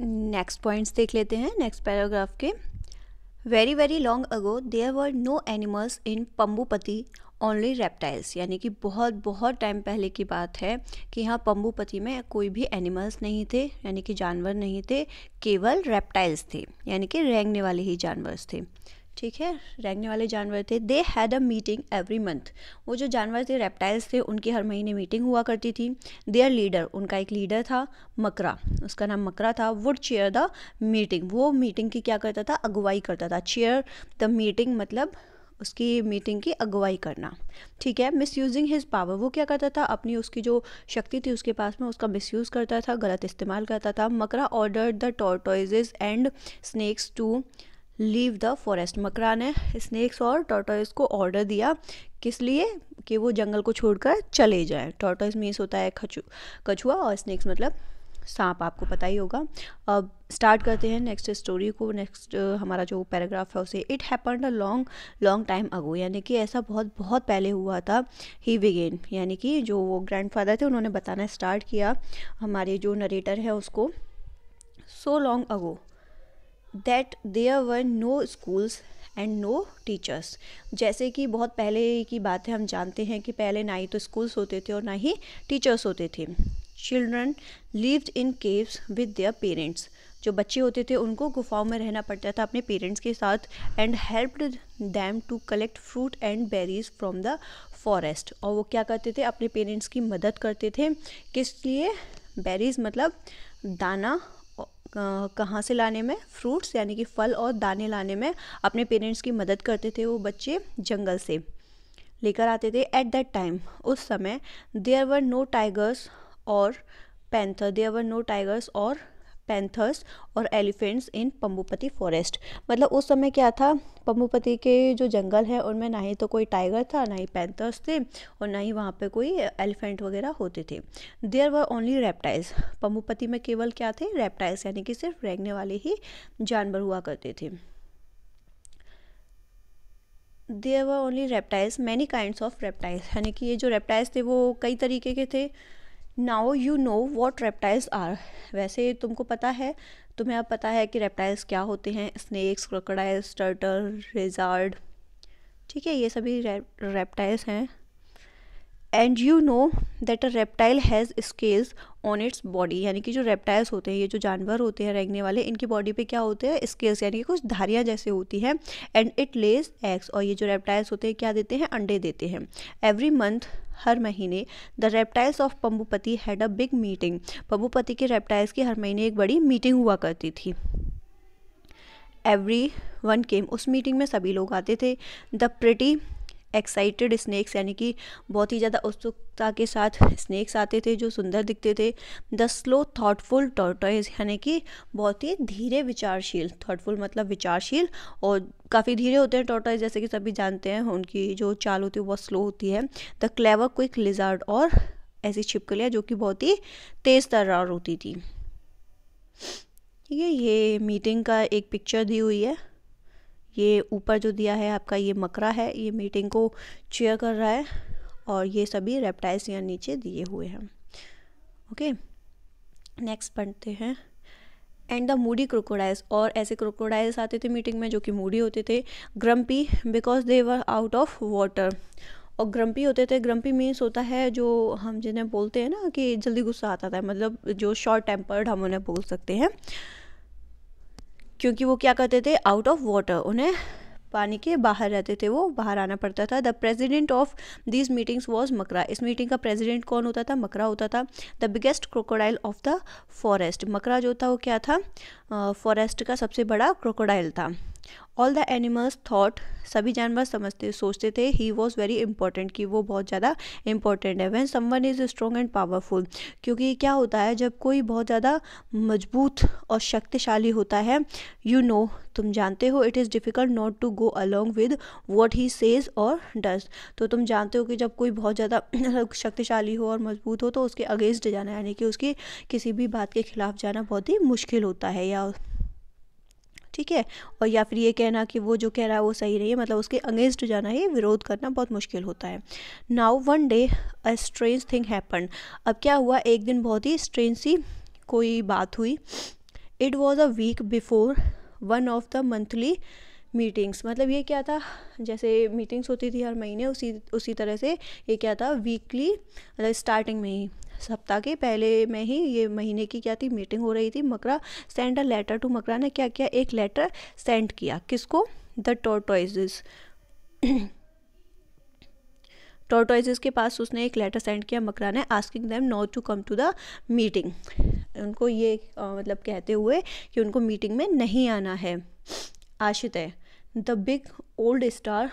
Next points देख लेते हैं नेक्स्ट पैराग्राफ के। Very very long ago there were no animals in Pambupati only reptiles यानी कि बहुत बहुत टाइम पहले की बात है कि यहाँ पम्बूपति में कोई भी एनिमल्स नहीं थे, यानी कि जानवर नहीं थे, केवल रेप्टाइल्स थे। यानी कि रेंगने वाले ही जानवर थे। ठीक है? रेंगने वाले जानवर थे। They had a meeting every month वो जो जानवर थे रेप्टाइल्स थे, उनकी हर महीने मीटिंग हुआ करती थी। देयर लीडर उनका एक लीडर था, मकरा। उसका नाम मकरा था। वुड चेयर द मीटिंग वो मीटिंग की क्या करता था? अगुवाई करता था। चेयर द मीटिंग मतलब उसकी मीटिंग की अगुवाई करना। ठीक है? मिस यूजिंग हिज पावर वो क्या करता था? अपनी उसकी जो शक्ति थी उसके पास में उसका मिस यूज़ करता था, गलत इस्तेमाल करता था। Makara order the tortoises and snakes to leave the forest. Makara ने स्नैक्स और टॉर्टोइज को ऑर्डर दिया किस लिए? कि वो जंगल को छोड़कर चले जाए। टॉर्टोइज मीन्स होता है खचु, कछुआ और स्नैक्स मतलब सांप, आपको पता ही होगा। अब स्टार्ट करते हैं नेक्स्ट स्टोरी को। नेक्स्ट, हमारा जो पैराग्राफ है उसे। It happen a long long time ago यानी कि ऐसा बहुत बहुत पहले हुआ था। ही बिगेन यानी कि जो वो ग्रैंडफादर थे, उन्होंने बताना स्टार्ट किया। हमारे जो नरेटर है उसको so long ago that there were no schools and no teachers जैसे कि बहुत पहले की बात है हम जानते हैं कि पहले ना ही तो स्कूल्स होते थे और ना ही टीचर्स होते थे। Children lived in caves with their parents जो बच्चे होते थे, उनको गुफाओं में रहना पड़ता था अपने पेरेंट्स के साथ and helped them to collect fruit and berries from the forest और वो क्या करते थे? अपने पेरेंट्स की मदद करते थे। किस लिए? बेरीज मतलब दाना कहाँ से लाने में? फ्रूट्स, यानी कि फल और दाने लाने में अपने पेरेंट्स की मदद करते थे वो बच्चे जंगल से लेकर आते थे एट दैट टाइम उस समय देयर वर नो टाइगर्स और panther there were no tigers और पैंथर्स और एलिफेंट्स इन पम्बूपति फॉरेस्ट। मतलब उस समय क्या था, पम्बूपति के जो जंगल है, उनमें ना ही तो कोई टाइगर था, ना ही पैंथर्स थे और ना ही वहाँ पे कोई एलिफेंट वगैरह होते थे। There were only reptiles Pambupati में केवल क्या थे? रेप्टाइल्स यानी कि सिर्फ़ रेंगने वाले ही जानवर हुआ करते थे। There were only reptiles many kind of reptiles यानी कि ये जो रेप्टाइल्स थे, वो कई तरीके के थे। Now you know what reptiles are वैसे तुमको पता है, तुम्हें अब पता है कि रेप्टाइल्स क्या होते हैं? स्नैक्स क्रोकोडाइल्स टर्टल रेजार्ड ठीक है, ये सभी रेप्टाइल्स हैं। And you know that a reptile has scales on its body यानी कि जो रेप्टाइल्स होते हैं, ये जो जानवर होते हैं रेंगने वाले, इनकी बॉडी पे क्या होते हैं? स्केल्स यानी कि कुछ धारियाँ जैसे होती हैं। एंड इट लेज एग्स और ये जो रेप्टाइल्स होते हैं, क्या देते हैं? अंडे देते हैं। एवरी मंथ हर महीने the reptiles of Pambupati had a big meeting Pambupati के रेप्टाइल्स की हर महीने एक बड़ी मीटिंग हुआ करती थी। एवरी वन केम उस मीटिंग में सभी लोग आते थे। द प्रिटी एक्साइटेड स्नैक्स यानी कि बहुत ही ज़्यादा उत्सुकता के साथ स्नैक्स आते थे, जो सुंदर दिखते थे। द स्लो थाटफुल टॉर्टोइज यानी कि बहुत ही धीरे विचारशील। थाटफुल मतलब विचारशील और काफ़ी धीरे होते हैं टॉर्टोइज जैसे कि सभी जानते हैं, उनकी जो चाल होती है बहुत स्लो होती है। द क्लेवर क्विक लिजार्ड और ऐसी छिपकलियाँ जो कि बहुत ही तेज़ तर्रार होती थी। ठीक है ये मीटिंग का एक पिक्चर दी हुई है। ये ऊपर जो दिया है आपका ये मकरा है, ये मीटिंग को चेयर कर रहा है और ये सभी रेप्टाइल्स यहाँ नीचे दिए हुए हैं। ओके नेक्स्ट पढ़ते हैं। एंड द मूडी क्रोकोडाइल्स और ऐसे क्रोकोडाइल्स आते थे मीटिंग में जो कि मूडी होते थे। Grumpy because they were out of water और ग्रम्पी होते थे। ग्रम्पी मीन्स होता है जो हम जिन्हें बोलते हैं ना कि जल्दी गुस्सा आता था। मतलब जो शॉर्ट टेम्पर्ड हम उन्हें बोल सकते हैं। क्योंकि वो क्या करते थे? आउट ऑफ़ वाटर उन्हें पानी के बाहर रहते थे वो बाहर आना पड़ता था। The president of this meetings was Makara इस मीटिंग का प्रेजिडेंट कौन होता था? मकरा होता था। The biggest crocodile of the forest Makara जो था वो क्या था? फॉरेस्ट uh, का सबसे बड़ा क्रोकोडाइल था। ऑल द एनिमल्स थाट सभी जानवर समझते सोचते थे ही वॉज़ वेरी इंपॉर्टेंट कि वो बहुत ज़्यादा इंपॉर्टेंट है। When someone is strong and powerful क्योंकि क्या होता है जब कोई बहुत ज़्यादा मज़बूत और शक्तिशाली होता है यू you नो know, तुम जानते हो it is difficult not to go along with what he says और डज तो तुम जानते हो कि जब कोई बहुत ज़्यादा शक्तिशाली हो और मज़बूत हो तो उसके अगेंस्ट जाना यानी कि उसकी किसी भी बात के खिलाफ जाना बहुत ही मुश्किल होता है या ठीक है? और या फिर ये कहना कि वो जो कह रहा है वो सही नहीं है मतलब उसके अगेंस्ट जाना ही विरोध करना बहुत मुश्किल होता है। Now one day a strange thing happen अब क्या हुआ? एक दिन बहुत ही स्ट्रेंज सी कोई बात हुई। It was a week before one of the monthly meetings मतलब ये क्या था? जैसे मीटिंग्स होती थी हर महीने, उसी उसी तरह से ये क्या था? वीकली मतलब स्टार्टिंग में ही। सप्ताह के पहले में ही ये महीने की क्या थी? मीटिंग हो रही थी। Makara send a letter to Makara ने क्या किया? एक लेटर सेंड किया। किसको? द टोटोइज टोटोइज के पास उसने एक लेटर सेंड किया। मकरा ने asking them not to come to the meeting उनको ये आ, मतलब कहते हुए कि उनको मीटिंग में नहीं आना है। आशित है। The big old star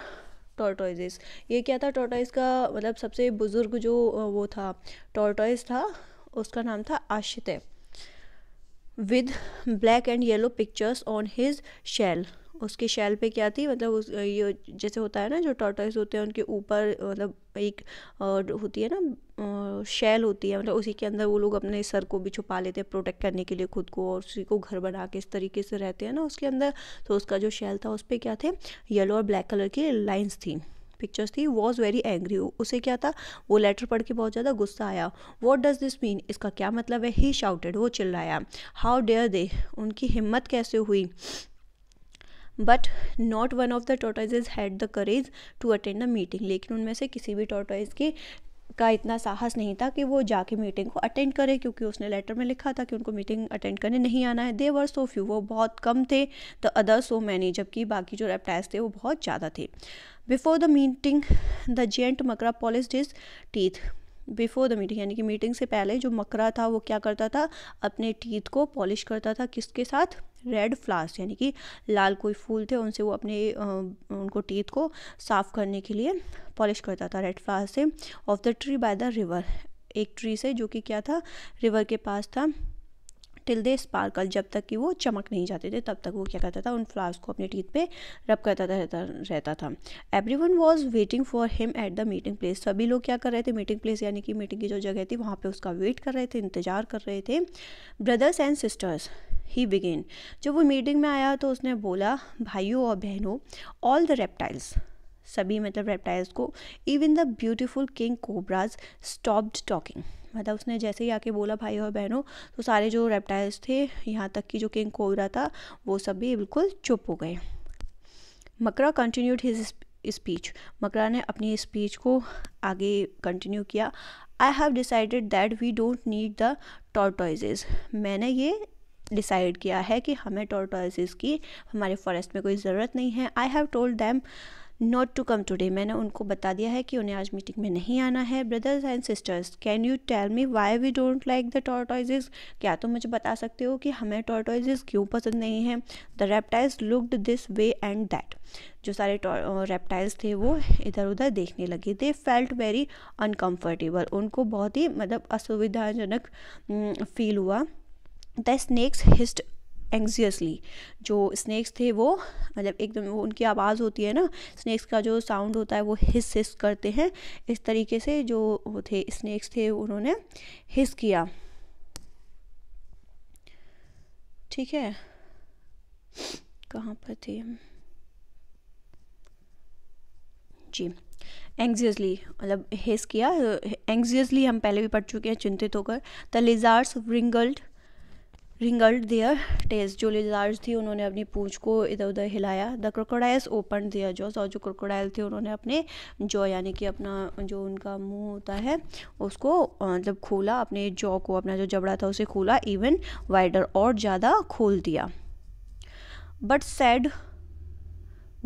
tortoise ये क्या था? टोटोइज का मतलब सबसे बुज़ुर्ग जो, वो था टोटोइज था, उसका नाम था Ashit with black and yellow pictures on his shell उसके शेल पे क्या थी? मतलब उस ये जैसे होता है ना, जो टॉर्टोइस होते हैं, उनके ऊपर मतलब एक होती है ना शेल होती है मतलब उसी के अंदर वो लोग अपने सर को भी छुपा लेते हैं प्रोटेक्ट करने के लिए खुद को और उसी को घर बना के इस तरीके से रहते हैं ना उसके अंदर। तो उसका जो शेल था, उस पर क्या थे? येलो और ब्लैक कलर की लाइन्स थी। पिक्चर्स थी वॉज़ वेरी एंग्री उसे क्या था? वो लेटर पढ़ के बहुत ज़्यादा गुस्सा आया. वॉट डज दिस मीन इसका क्या मतलब है? ही शाउटेड वो चिल्लाया. हाउ डेयर दे उनकी हिम्मत कैसे हुई? But not one of the tortoises had the courage to attend the meeting लेकिन उनमें से किसी भी टोटाइज की का इतना साहस नहीं था कि वो जाके मीटिंग को अटेंड करे, क्योंकि उसने लेटर में लिखा था कि उनको मीटिंग अटेंड करने नहीं आना है। दे वर सो फ्यू वो बहुत कम थे। द अदर सो मैनी जबकि बाकी जो रेप्टाइल्स थे वो बहुत ज़्यादा थे। Before the meeting the gent Makara polished his teeth before the meeting यानी कि मीटिंग से पहले जो मकरा था वो क्या करता था? अपने टीथ को पॉलिश करता था किसके साथ? रेड फ्लास्क यानी कि लाल कोई फूल थे उनसे वो अपने आ, उनको टीथ को साफ़ करने के लिए पॉलिश करता था रेड फ्लास्क से. Off the tree by the river एक ट्री से जो कि क्या था? रिवर के पास था. टिल दे स्पार्कल जब तक कि वो चमक नहीं जाते थे, तब तक वो क्या करता था, उन फ्लावर्स को अपने टीथ पे रब करता रहता रहता था। Every one was waiting for him at the meeting place सभी लोग क्या कर रहे थे मीटिंग प्लेस यानी कि मीटिंग की जो जगह थी, वहाँ पे उसका वेट कर रहे थे, इंतज़ार कर रहे थे। Brothers and sisters he began जब वो मीटिंग में आया तो उसने बोला, भाइयों और बहनों ऑल द रेप्टाइल्स सभी मतलब रेप्टाइल्स को even the beautiful king cobras stopped talking मतलब उसने जैसे ही आके बोला, भाई और बहनों तो सारे जो रेप्टाइल्स थे, यहाँ तक कि जो किंग कोबरा था, वो सब भी बिल्कुल चुप हो गए। Makara continued his speech Makara ने अपनी स्पीच को आगे कंटिन्यू किया। I have decided that we don't need the tortoises मैंने ये डिसाइड किया है कि हमें टोर्टोइसिस की, हमारे फॉरेस्ट में कोई ज़रूरत नहीं है। I have told them not to come today मैंने उनको बता दिया है कि उन्हें आज मीटिंग में नहीं आना है. Brothers and sisters can you tell me why we don't like the tortoises क्या तुम मुझे बता सकते हो कि हमें टोर्टोइजेस क्यों पसंद नहीं है? The reptiles looked this way and that जो सारे रेप्टाइल्स थे वो इधर उधर देखने लगे. दे फेल्ट वेरी अनकम्फर्टेबल उनको बहुत ही मतलब असुविधाजनक फील हुआ. द स्नैक्स हिस्ट एंग्जियसली जो स्नैक्स थे वो मतलब एकदम वो उनकी आवाज़ होती है ना स्नैक्स का जो साउंड होता है वो हिस हिस करते हैं। इस तरीके से जो वो थे स्नैक्स थे, उन्होंने हिस किया। ठीक है? कहाँ पर थे जी एंग्जियसली मतलब हिस किया। एंग्जियसली हम पहले भी पढ़ चुके हैं, चिंतित होकर। The lizards wriggled wriggled their, test जो लिजार्स थी, उन्होंने अपनी पूछ को इधर उधर हिलाया। The crocodiles open their jaws और जो क्रोकोडाइल थे, उन्होंने अपने जॉ, यानी कि अपना जो उनका मुँह होता है, उसको मतलब खोला, अपने जॉ को, अपना जो जबड़ा था, उसे खोला इवन वाइडर और ज़्यादा खोल दिया। But said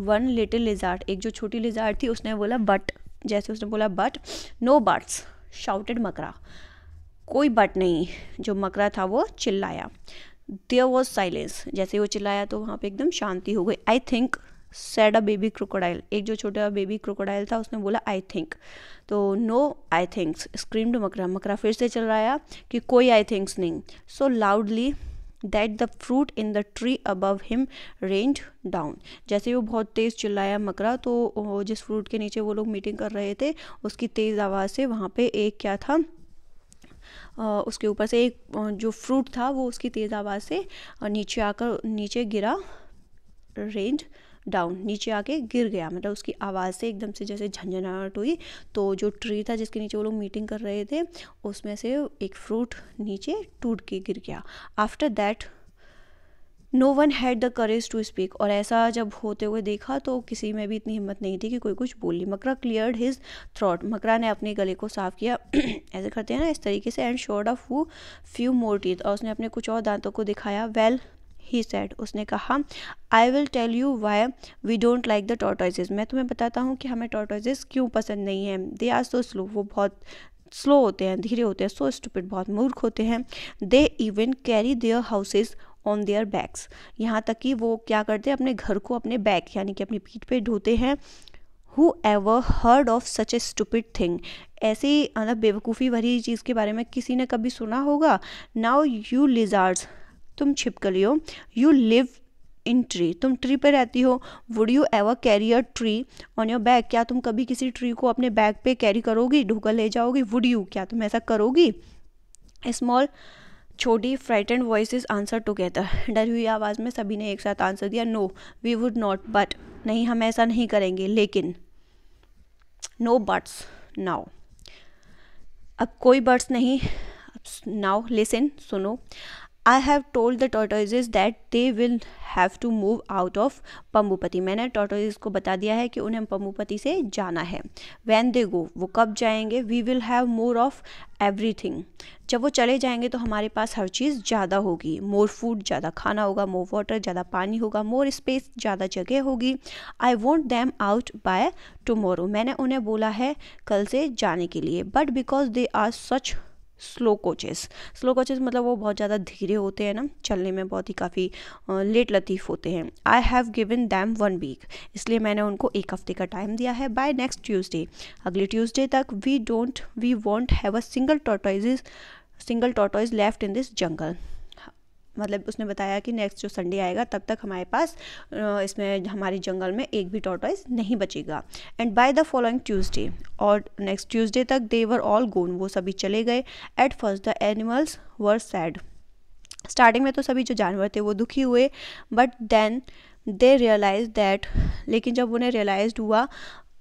one little lizard एक जो छोटी लिजार्ट थी, उसने बोला बट जैसे उसने बोला बट नो बट्स शाउटेड मकरा। कोई बट नहीं, जो मकरा था वो चिल्लाया। देयर वॉज़ साइलेंस जैसे वो चिल्लाया तो वहाँ पे एकदम शांति हो गई। I think said a baby crocodile एक जो छोटा बेबी क्रोकोडाइल था उसने बोला आई थिंक तो no I thinks screamed Makara. Makara फिर से चल रहा कि कोई आई थिंक्स नहीं। So loudly that the fruit in the tree above him rained down जैसे वो बहुत तेज़ चिल्लाया मकरा तो जिस फ्रूट के नीचे वो लोग मीटिंग कर रहे थे, उसकी तेज़ आवाज़ से वहाँ पे एक क्या था? उसके ऊपर से एक जो फ्रूट था, वो उसकी तेज़ आवाज़ से नीचे आकर, नीचे गिरा रेंज डाउन नीचे आके गिर गया। मतलब उसकी आवाज़ से एकदम से जैसे झंझनाहट हुई। तो जो ट्री था, जिसके नीचे वो लोग मीटिंग कर रहे थे, उसमें से एक फ्रूट नीचे टूट के गिर गया। After that no one had the courage to speak और ऐसा जब होते हुए देखा तो किसी में भी इतनी हिम्मत नहीं थी कि कोई कुछ बोल मकरा क्लियर्ड हिज थ्रॉट मकरा ने अपने गले को साफ़ किया। ऐसे करते हैं ना इस तरीके से एंड शोर्ड ऑफ़ वो फ्यू मोर टीथ और उसने अपने कुछ और दांतों को दिखाया। वेल ही सेड उसने कहा I will tell you why we don't like the tortoises मैं तुम्हें बताता हूँ कि हमें टोटोइजेज क्यों पसंद नहीं है। दे आर सो स्लो वो बहुत स्लो होते हैं, धीरे होते हैं सो स्टूपिड बहुत मूर्ख होते हैं। They even carry their houses on their backs यहाँ तक कि वो क्या करते हैं, अपने घर को अपने बैग यानी कि अपनी पीठ पे ढोते हैं। Who ever heard of such a stupid thing ऐसी मतलब बेवकूफ़ी भरी चीज़ के बारे में किसी ने कभी सुना होगा? नाउ यू लिजार्ड्स तुम छिपकली हो यू लिव इन ट्री तुम ट्री पे रहती हो। Would you ever carry a tree on your back क्या तुम कभी किसी ट्री को अपने बैग पे कैरी करोगी? ढोकर ले जाओगी? वुड यू क्या तुम ऐसा करोगी? स्मॉल छोटी फ्राइटेंड वॉइस आंसर टुगेदर डर हुई आवाज़ में सभी ने एक साथ आंसर दिया no we would not but नहीं, हम ऐसा नहीं करेंगे, लेकिन नो बर्ड्स नाउ अब कोई बर्ड्स नहीं नाउ लिसन सुनो। I have told the tortoises that they will have to move out of Pambupati मैंने टोटोइज को बता दिया है कि उन्हें पम्बूपति से जाना है। वैन दे गो वो कब जाएँगे? We will have more of everything जब वो चले जाएँगे तो हमारे पास हर चीज़ ज़्यादा होगी। मोर फ़ूड ज़्यादा खाना होगा मोर वाटर ज़्यादा पानी होगा मोर स्पेस ज़्यादा जगह होगी। I want them out by tomorrow मैंने उन्हें बोला है कल से जाने के लिए। But because they are such slow coaches slow coaches मतलब वो बहुत ज़्यादा धीरे होते हैं ना, चलने में बहुत ही काफ़ी लेट लतीफ़ होते हैं। I have given them one week इसलिए मैंने उनको एक हफ़्ते का टाइम दिया है। बाय नेक्स्ट ट्यूसडे अगले ट्यूसडे तक we don't we want have a single tortoise single tortoise left in this jungle मतलब उसने बताया कि नेक्स्ट जो संडे आएगा, तब तक हमारे पास इसमें हमारे जंगल में एक भी टॉर्टॉइज नहीं बचेगा। And by the following Tuesday और नेक्स्ट ट्यूसडे तक दे वर ऑल गोन वो सभी चले गए। At first the animals were sad starting में तो सभी जो जानवर थे वो दुखी हुए but then they realise that लेकिन जब उन्हें रियलाइज़ हुआ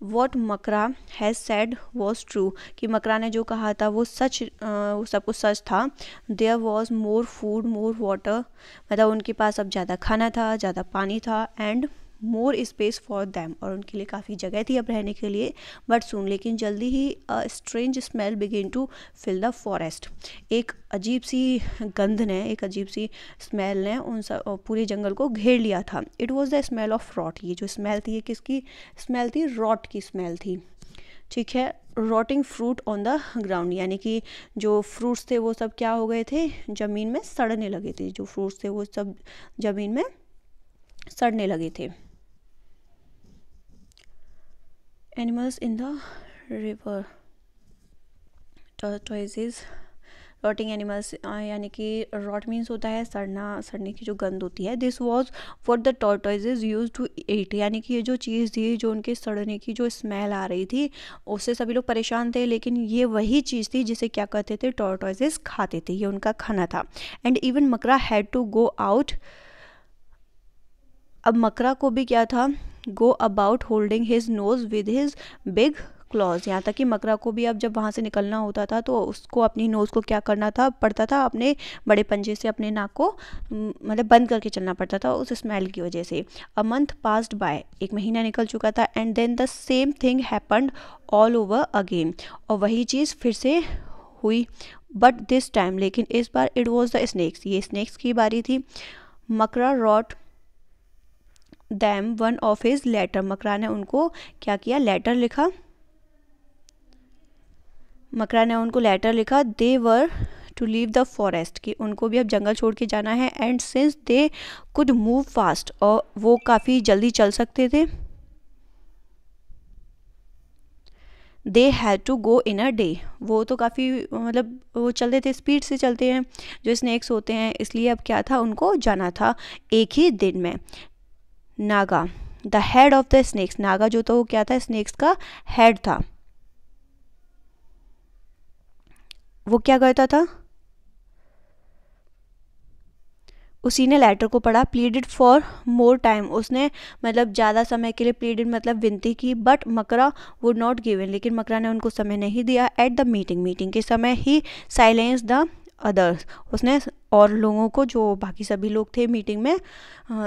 what Makara has said was true कि मकरा ने जो कहा था वो सच वो सब कुछ सच था। There was more food more water मतलब उनके पास अब ज़्यादा खाना था, ज़्यादा पानी था and more space for them और उनके लिए काफ़ी जगह थी अब रहने के लिए। बट सुन लेकिन जल्दी ही strange smell began to fill the forest एक अजीब सी गंध ने, एक अजीब सी स्मेल ने उन सब पूरे जंगल को घेर लिया था। It was the smell of rot ये जो स्मेल थी, ये किसकी स्मेल थी? रॉट की स्मेल थी। ठीक है? Rotting fruit on the ground यानी कि जो फ्रूट्स थे, वो सब क्या हो गए थे? ज़मीन में सड़ने लगे थे। जो फ्रूट्स थे, वो सब ज़मीन में सड़ने लगे थे। Animals in the river tortoises rotting animals यानी कि रॉट मीन्स होता है सड़ना, सड़ने की जो गंद होती है. This was what the tortoises use to eat यानी कि ये जो चीज़ थी, जो उनके सड़ने की जो स्मेल आ रही थी, उससे सभी लोग परेशान थे, लेकिन ये वही चीज़ थी जिसे क्या करते थे? टॉर्टोइजेज खाते थे. ये उनका खाना था. And even Makara had to go out अब मकरा को भी क्या था? Go about holding his nose with his big claws यहाँ तक कि मकरा को भी अब जब वहाँ से निकलना होता था तो उसको अपनी नोज़ को क्या करना था? पड़ता था अपने बड़े पंजे से अपने नाक को मतलब बंद करके चलना पड़ता था उस स्मेल की वजह से। अ मंथ पास्ड बाय एक महीना निकल चुका था and then the same thing happened all over again और वही चीज़ फिर से हुई बट दिस टाइम लेकिन इस बार इट वॉज़ द स्नैक्स ये स्नैक्स की बारी थी। Makara wrote them one of his letter Makara ने उनको क्या किया? लेटर लिखा। मकरा ने उनको लेटर लिखा they were to leave the forest कि उनको भी अब जंगल छोड़ के जाना है। And since they could move fast और वो काफ़ी जल्दी चल सकते थे। They had to go in a day वो तो काफ़ी मतलब वो चलते थे स्पीड से चलते हैं। जो स्नैक्स होते हैं, इसलिए अब क्या था? उनको जाना था एक ही दिन में। Naga. The head of the snakes Naga जो था, वो क्या था? स्नेक्स का हेड था। वो क्या करता था? उसी ने लेटर को पढ़ा। प्लीडेड फॉर मोर टाइम उसने मतलब ज़्यादा समय के लिए प्लीडेड मतलब विनती की but Makara would not given लेकिन मकरा ने उनको समय नहीं दिया। एट द मीटिंग मीटिंग के समय ही साइलेंस द अदर्स उसने और लोगों को, जो बाकी सभी लोग थे मीटिंग में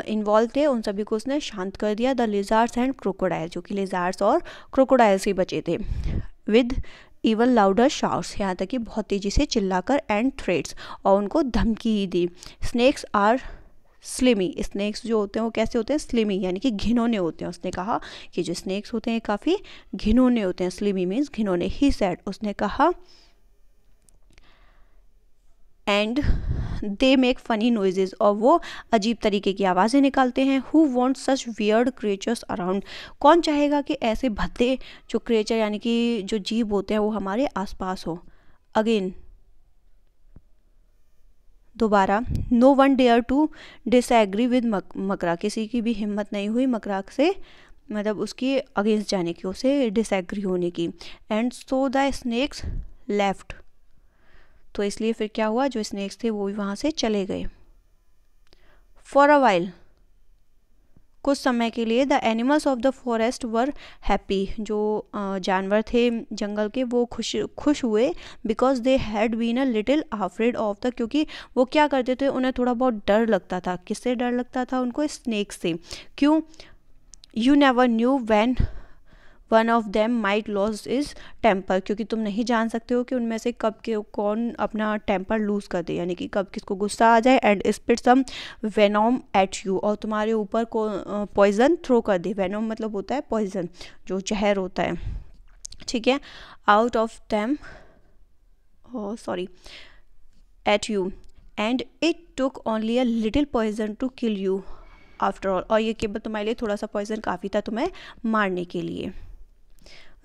इन्वॉल्व थे, उन सभी को उसने शांत कर दिया। द लिजार्स एंड क्रोकोडाइल जो कि लिजार्स और क्रोकोडाइल्स ही बचे थे। विद इवन लाउडर शाउट्स यहाँ तक कि बहुत तेज़ी से चिल्लाकर एंड थ्रेड्स और उनको धमकी ही दी। स्नैक्स आर स्लिमी स्नैक्स जो होते हैं, वो कैसे होते हैं? स्लिमी यानी कि घिनौने होते हैं। उसने कहा कि जो स्नैक्स होते हैं काफ़ी घिनौने होते हैं। स्लिमी मीन्स घिनौने। ही सेड उसने कहा and they make funny noises और वो अजीब तरीके की आवाज़ें निकालते हैं। Who want such weird creatures around कौन चाहेगा कि ऐसे भद्दे जो क्रिएचर यानी कि जो जीव होते हैं वो हमारे आसपास हो? अगेन दोबारा no one dare to disagree with Makara. किसी की भी हिम्मत नहीं हुई मकरा से मतलब उसकी अगेंस्ट जाने की, उसे डिसएग्री होने की। And so the snakes left तो इसलिए फिर क्या हुआ? जो स्नेक्स थे वो भी वहाँ से चले गए। फॉर अ वाइल कुछ समय के लिए the animals of the forest were happy जो जानवर थे जंगल के, वो खुश खुश हुए because they had been a little afraid of the क्योंकि वो क्या करते थे? उन्हें थोड़ा बहुत डर लगता था। किससे डर लगता था? उनको स्नेक से। क्यों? You never knew when one of them might lose his temper क्योंकि तुम नहीं जान सकते हो कि उनमें से कब के कौन अपना टेम्पर लूज़ कर दे, यानी कि कब किसको गुस्सा आ जाए and spit some venom at you और तुम्हारे ऊपर को पॉइजन थ्रो कर दे। वेनोम मतलब होता है पॉइजन जो जहर होता है। ठीक है? Out of them sorry at you and it took only a little poison to kill you after all और ये केवल तुम्हारे लिए थोड़ा सा पॉइजन काफ़ी था तुम्हें मारने के लिए।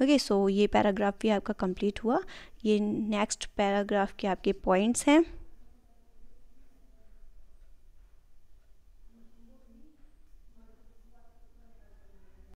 ओके सो ये पैराग्राफ भी आपका कंप्लीट हुआ। ये नेक्स्ट पैराग्राफ के आपके पॉइंट्स हैं।